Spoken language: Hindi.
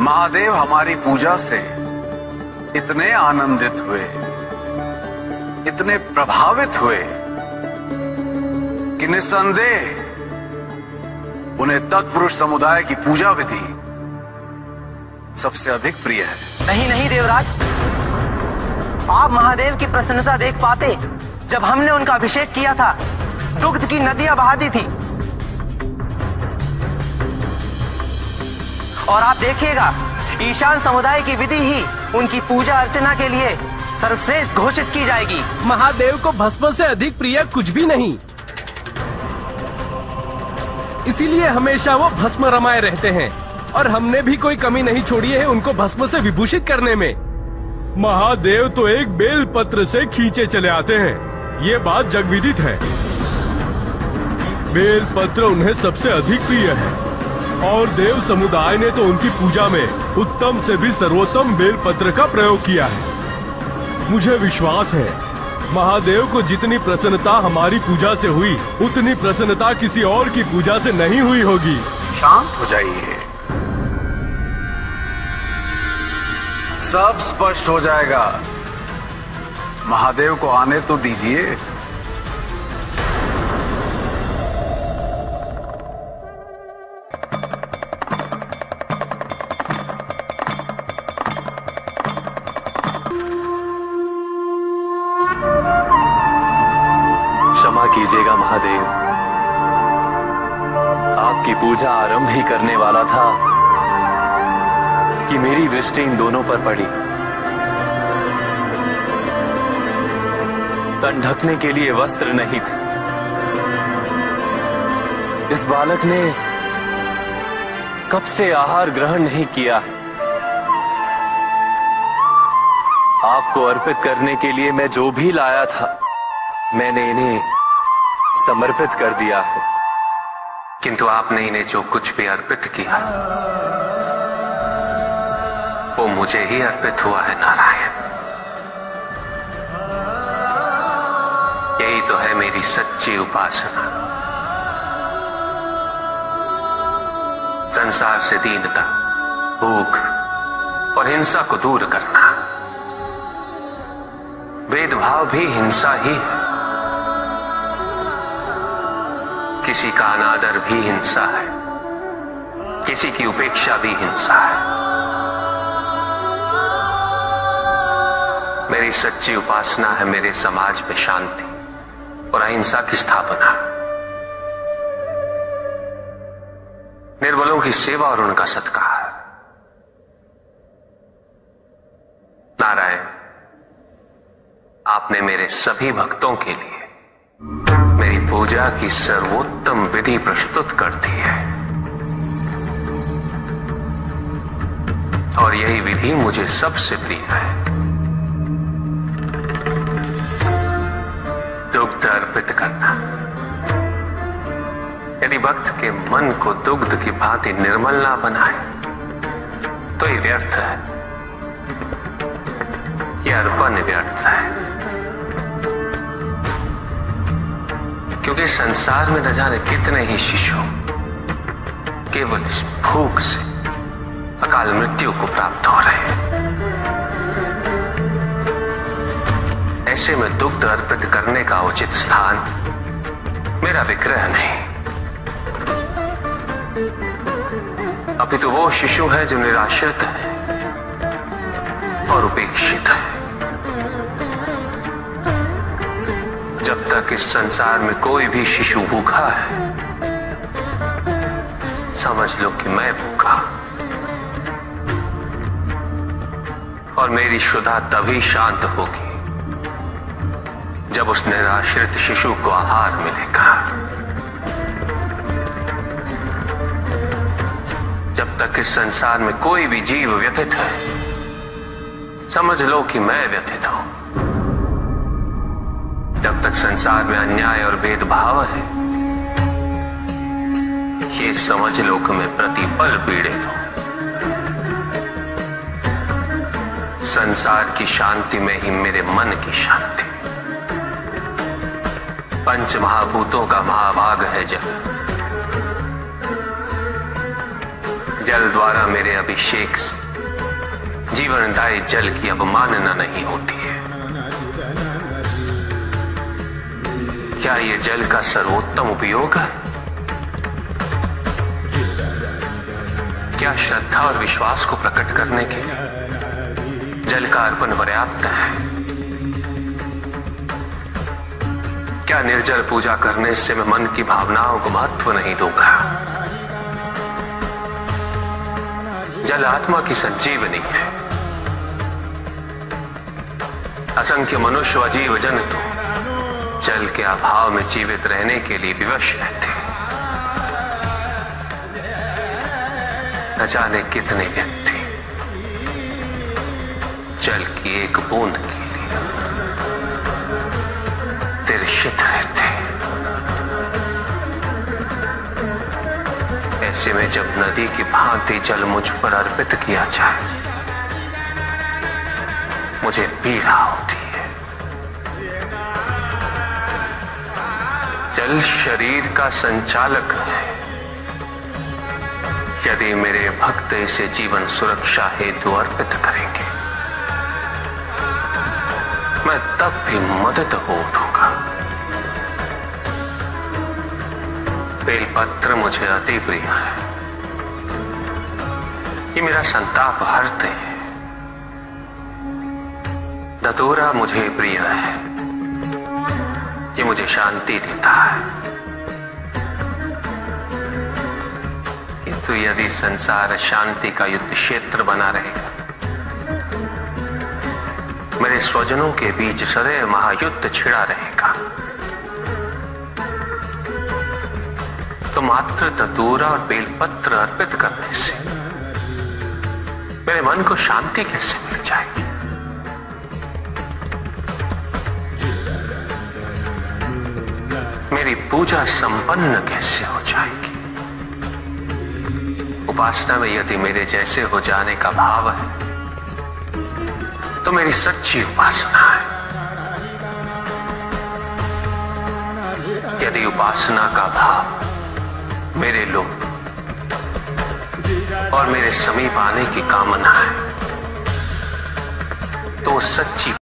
महादेव हमारी पूजा से इतने आनंदित हुए, इतने प्रभावित हुए कि निस्संदेह उन्हें तत्पुरुष समुदाय की पूजा विधि सबसे अधिक प्रिय है। नहीं नहीं, देवराज। आप महादेव की प्रसन्नता देख पाते जब हमने उनका अभिषेक किया था। दुग्ध की नदियाँ बहा दी थी। और आप देखिएगा, ईशान समुदाय की विधि ही उनकी पूजा अर्चना के लिए सर्वश्रेष्ठ घोषित की जाएगी। महादेव को भस्म से अधिक प्रिय कुछ भी नहीं। इसीलिए हमेशा वो भस्म रमाए रहते हैं। और हमने भी कोई कमी नहीं छोड़ी है उनको भस्म से विभूषित करने में। महादेव तो एक बेल पत्र से खींचे चले आते हैं। ये बात जगविदित है। बेल पत्र उन्हें सबसे अधिक प्रिय है। और देव समुदाय ने तो उनकी पूजा में उत्तम से भी सर्वोत्तम बेल पत्र का प्रयोग किया है। मुझे विश्वास है, महादेव को जितनी प्रसन्नता हमारी पूजा से हुई, उतनी प्रसन्नता किसी और की पूजा से नहीं हुई होगी। शांत हो जाइए। सब स्पष्ट हो जाएगा। महादेव को आने तो दीजिए। क्षमा कीजिएगा, महादेव। आपकी पूजा आरंभ ही करने वाला था कि मेरी दृष्टि इन दोनों पर पड़ी। तन ढकने के लिए वस्त्र नहीं थे। इस बालक ने कब से आहार ग्रहण नहीं किया आपको अर्पित करने के लिए मैं जो भी लाया था, मैंने इन्हें समर्पित कर दिया है। किंतु आपने इन्हें जो कुछ भी अर्पित किया, वो मुझे ही अर्पित हुआ है, नारायण। यही तो है मेरी सच्ची उपासना। संसार से दीनता, भूख और हिंसा को दूर करना। भेदभाव भी हिंसा ही है। किसी का अनादर भी हिंसा है। किसी की उपेक्षा भी हिंसा है। मेरी सच्ची उपासना है मेरे समाज में शांति और अहिंसा की स्थापना। निर्बलों की सेवा और उनका सत्कार। नारायण, आपने मेरे सभी भक्तों के लिए मेरी पूजा की सर्वोत्तम विधि प्रस्तुत करती है। और यही विधि मुझे सबसे प्रिय है। दुग्ध अर्पित करना। यदि भक्त के मन को दुग्ध की भांति निर्मल ना बनाए तो ये व्यर्थ है। यह अर्पण व्यर्थ है। क्योंकि संसार में न जाने कितने ही शिशु केवल इस भूख से अकाल मृत्यु को प्राप्त हो रहे हैं। ऐसे में दुग्ध अर्पित करने का उचित स्थान मेरा विग्रह नहीं। अभी तो वो शिशु है जो निराश्रित है और उपेक्षित है। तक इस संसार में कोई भी शिशु भूखा है? समझ लो कि मैं भूखा और मेरी शुदा तभी शांत होगी जब उस निराश्रित शिशु को आहार मिलेगा। जब तक इस संसार में कोई भी जीव व्यथित है, समझ लो कि मैं व्यथित हूँ। जब तक संसार में अन्याय और भेदभाव है, ये समझ लो कि मैं प्रतिपल पीड़ित हूँ। संसार की शांति में ही मेरे मन की शांति। पंच महाभूतों का महाभाग है जल। जल द्वारा मेरे अभिषेक से जीवनदायी जल की अवमानना नहीं होती। क्या ये जल का सर्वोत्तम उपयोग है? क्या श्रद्धा और विश्वास को प्रकट करने के जल का अर्पण पर्याप्त है? क्या निर्जल पूजा करने से मैं मन की भावनाओं को महत्व नहीं दूँगा? जल आत्मा की संजीवनी है। असंख्य मनुष्य अजीव जन तो जल के अभाव में जीवित रहने के लिए विवश रहते न जाने कितने व्यक्ति जल की एक बूंद के लिए तिरछित रहते ऐसे में जब नदी की भांति जल मुझ पर अर्पित किया जाए, मुझे पीड़ा है जल शरीर का संचालक है। यदि मेरे भक्त इसे जीवन सुरक्षा हेतु अर्पित करेंगे, मैं तब भी मदद हो उठूँगा बेलपत्र मुझे अति प्रिय है। ये मेरा संताप हरते हैं। दतूरा मुझे प्रिय है। ये मुझे शांति देता है। किंतु यदि संसार शांति का युद्ध क्षेत्र बना रहेगा, मेरे स्वजनों के बीच सदैव महायुद्ध छिड़ा रहेगा। तो मात्र दतूरा और बेलपत्र अर्पित करने से मेरे मन को शांति कैसे मिल जाएगी? मेरी पूजा संपन्न कैसे हो जाएगी? उपासना में यदि मेरे जैसे हो जाने का भाव है तो मेरी सच्ची उपासना है। यदि उपासना का भाव मेरे लोग और मेरे समीप आने की कामना है तो सच्ची